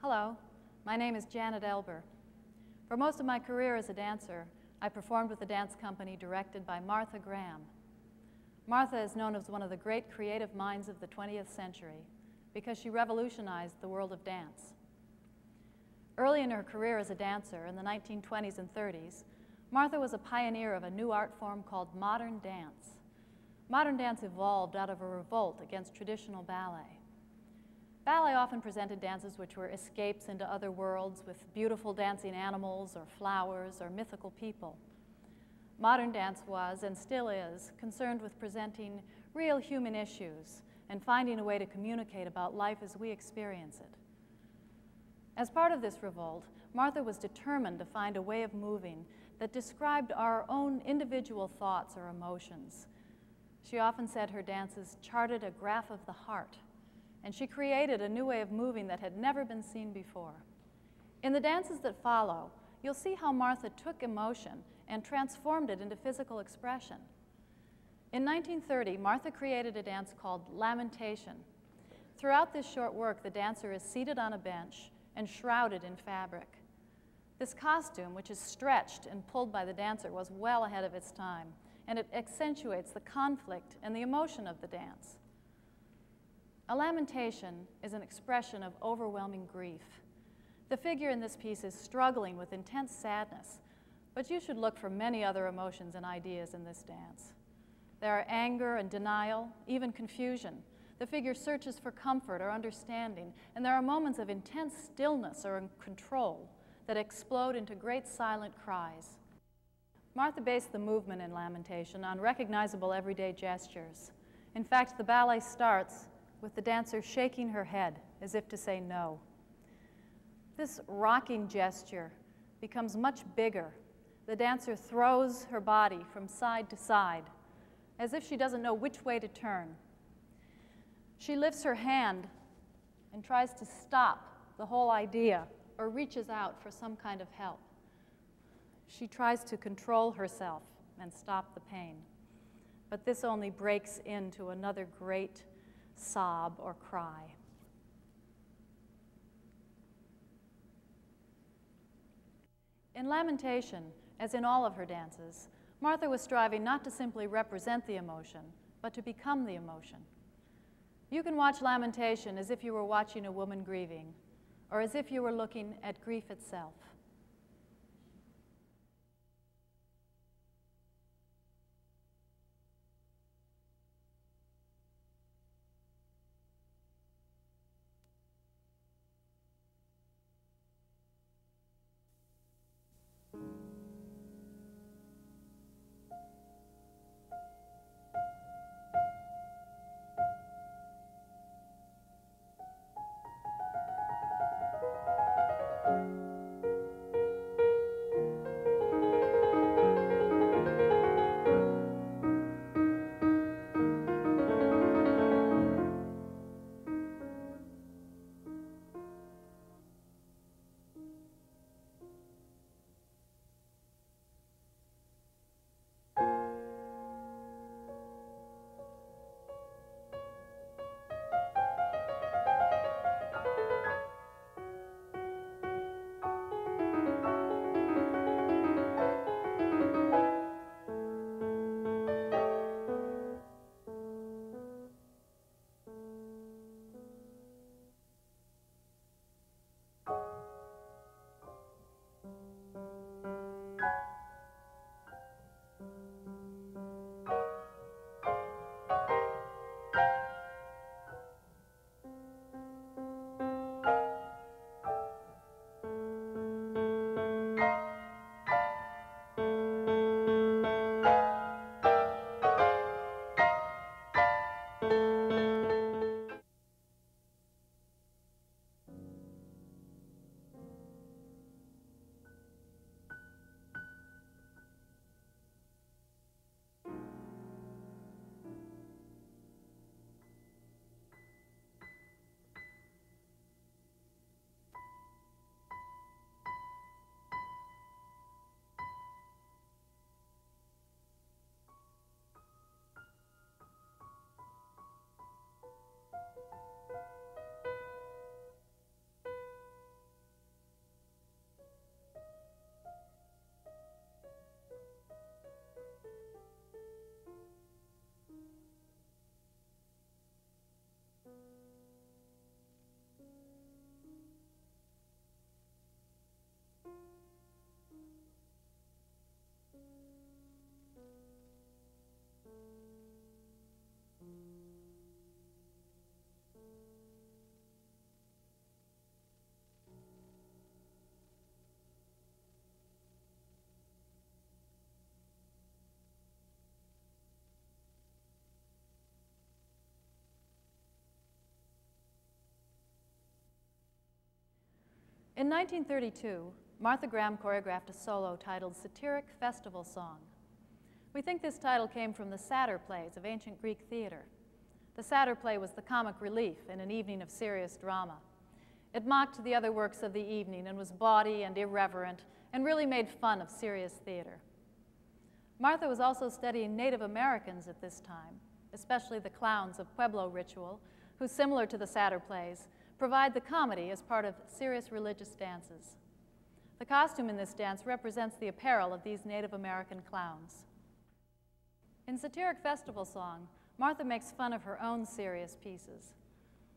Hello, my name is Janet Eilber. For most of my career as a dancer, I performed with a dance company directed by Martha Graham. Martha is known as one of the great creative minds of the 20th century because she revolutionized the world of dance. Early in her career as a dancer in the 1920s and 30s, Martha was a pioneer of a new art form called modern dance. Modern dance evolved out of a revolt against traditional ballet. Ballet often presented dances which were escapes into other worlds with beautiful dancing animals or flowers or mythical people. Modern dance was, and still is, concerned with presenting real human issues and finding a way to communicate about life as we experience it. As part of this revolt, Martha was determined to find a way of moving that described our own individual thoughts or emotions. She often said her dances charted a graph of the heart and she created a new way of moving that had never been seen before. In the dances that follow, you'll see how Martha took emotion and transformed it into physical expression. In 1930, Martha created a dance called Lamentation. Throughout this short work, the dancer is seated on a bench and shrouded in fabric. This costume, which is stretched and pulled by the dancer, was well ahead of its time, and it accentuates the conflict and the emotion of the dance. A lamentation is an expression of overwhelming grief. The figure in this piece is struggling with intense sadness, but you should look for many other emotions and ideas in this dance. There are anger and denial, even confusion. The figure searches for comfort or understanding, and there are moments of intense stillness or control that explode into great silent cries. Martha based the movement in Lamentation on recognizable everyday gestures. In fact, the ballet starts with the dancer shaking her head as if to say no. This rocking gesture becomes much bigger. The dancer throws her body from side to side as if she doesn't know which way to turn. She lifts her hand and tries to stop the whole idea or reaches out for some kind of help. She tries to control herself and stop the pain. But this only breaks into another great sob, or cry. In Lamentation, as in all of her dances, Martha was striving not to simply represent the emotion, but to become the emotion. You can watch Lamentation as if you were watching a woman grieving, or as if you were looking at grief itself. In 1932, Martha Graham choreographed a solo titled Satyric Festival Song. We think this title came from the satyr plays of ancient Greek theater. The satyr play was the comic relief in an evening of serious drama. It mocked the other works of the evening and was bawdy and irreverent and really made fun of serious theater. Martha was also studying Native Americans at this time, especially the clowns of Pueblo ritual, who, similar to the satyr plays, provide the comedy as part of serious religious dances. The costume in this dance represents the apparel of these Native American clowns. In Satyric Festival Song, Martha makes fun of her own serious pieces.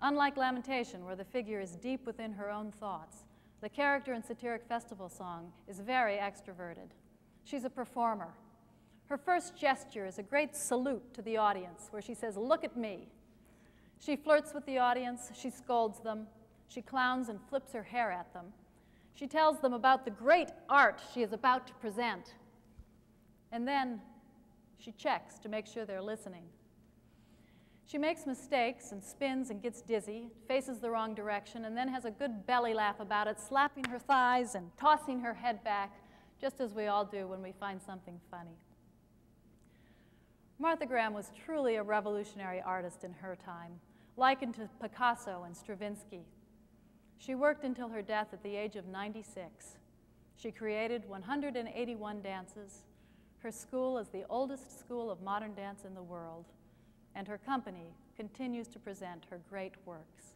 Unlike Lamentation, where the figure is deep within her own thoughts, the character in Satyric Festival Song is very extroverted. She's a performer. Her first gesture is a great salute to the audience, where she says, Look at me. She flirts with the audience, she scolds them, she clowns and flips her hair at them. She tells them about the great art she is about to present. And then she checks to make sure they're listening. She makes mistakes and spins and gets dizzy, faces the wrong direction, and then has a good belly laugh about it, slapping her thighs and tossing her head back, just as we all do when we find something funny. Martha Graham was truly a revolutionary artist in her time, likened to Picasso and Stravinsky. She worked until her death at the age of 96. She created 181 dances. Her school is the oldest school of modern dance in the world, and her company continues to present her great works.